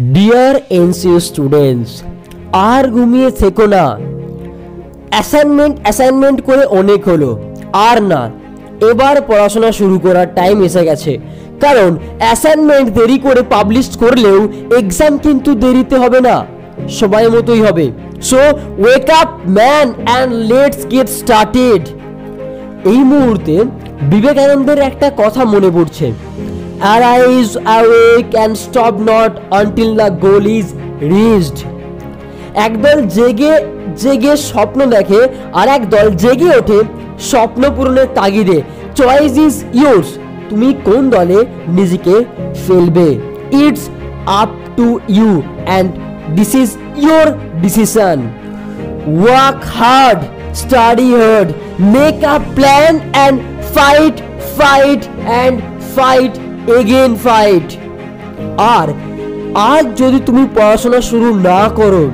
Deer NCO students are ঘুমিয়ে থেকো না। অ্যাসাইনমেন্ট অ্যাসাইনমেন্ট করে অনেক হলো, আর না। এবার পড়াশোনা শুরু করার টাইম এসে গেছে। কারণ অ্যাসাইনমেন্ট দেরি করে পাবলিশ করলেও এক্সাম কিন্তু দেরিতে হবে না। সময় মতোই হবে। So wake up man and let's get started এই মুহূর্তে বিবেকানন্দের একটা কথা মনে পড়ছে। Arise awake and stop not until the goal is reached একদল জেগে জেগে স্বপ্ন দেখে আর একদল জেগে ওঠে স্বপ্ন পূরণের তাগিদে চয়েস ইজ ইয়োর্স তুমি কোন দলে নিজেকে ফেলবে it's up to you and this is your decision work hard, study hard, make a plan and fight, fight and fight again fight আর, আজ যদি তুমি পড়াশোনা শুরু না করো,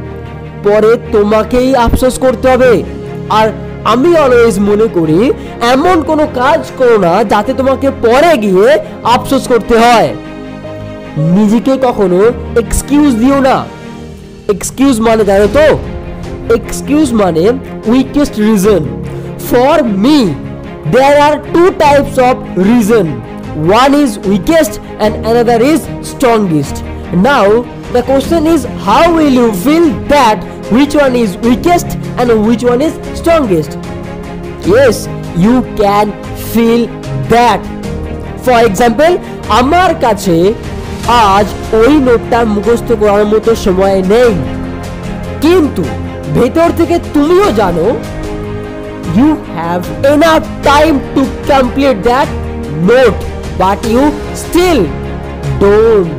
পরে তোমাকেই আফসোস করতে হবে। আর আমি অলওয়েজ মনে করি, এমন কোনো কাজ করো না যাতে তোমাকে পরে গিয়ে আফসোস করতে হয়। নিজেকে কখনো এক্সকিউজ দিও না। এক্সকিউজ মানে জানো তো? এক্সকিউজ মানে weakest reason for me there are two types of reason one is weakest and another is strongest now the question is how will you feel that which one is weakest and which one is strongest yes you can feel that for example আমার কাছে আজ ওই নোটটা মুখস্থ করার মতো সময় নেই। কিন্তু ভেতর থেকে তুমিও জানো you have enough time to complete that note but you still don't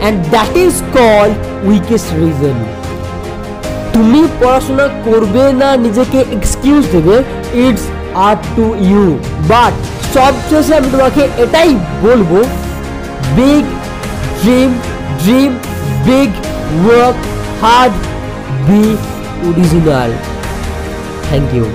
and that is call weakest reason তুমি পড়াশোনা করবে না, নিজেকে এক্সকিউজ দেবে it's up to you but সবশেষে আমি তোমাকে এটাই বলব big dream dream big work hard be original thank you